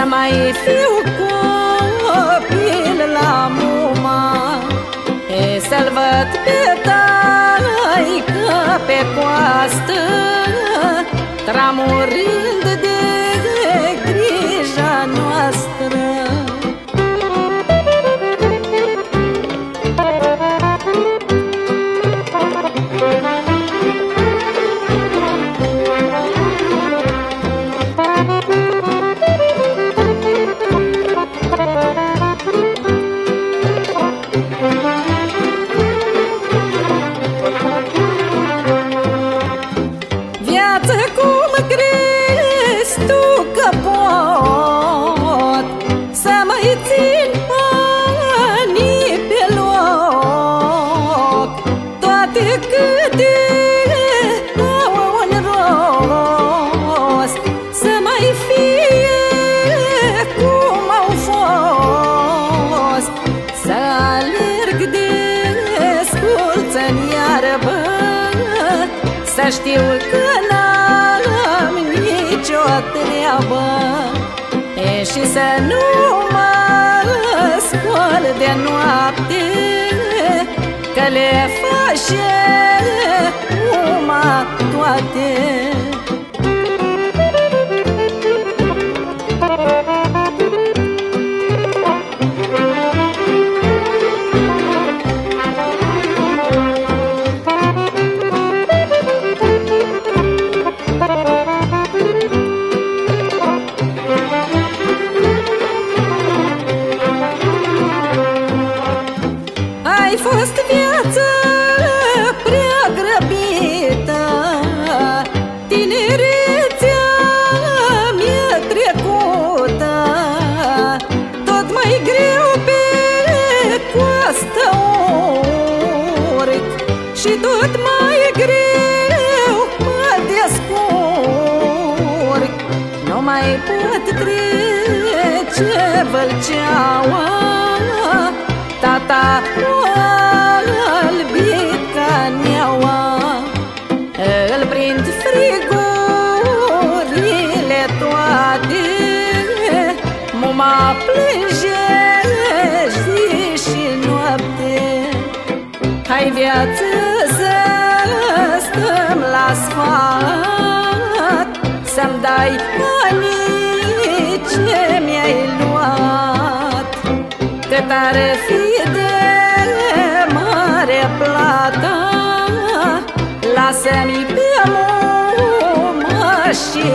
mai fiu copil la muma E să-l văd pe taică pe coastă Tramurind de să știu că n-am nicio treabă. E și să nu mă scol de noapte Că le face uma toate mai pot trece vălceaua. Tata albit ca neaua Îl prind frigurile toate. Muma plânge zi și noapte. Hai viață dai banii ce mi-ai luat. Cât are fi de mare plata Lasă-mi pe mumă și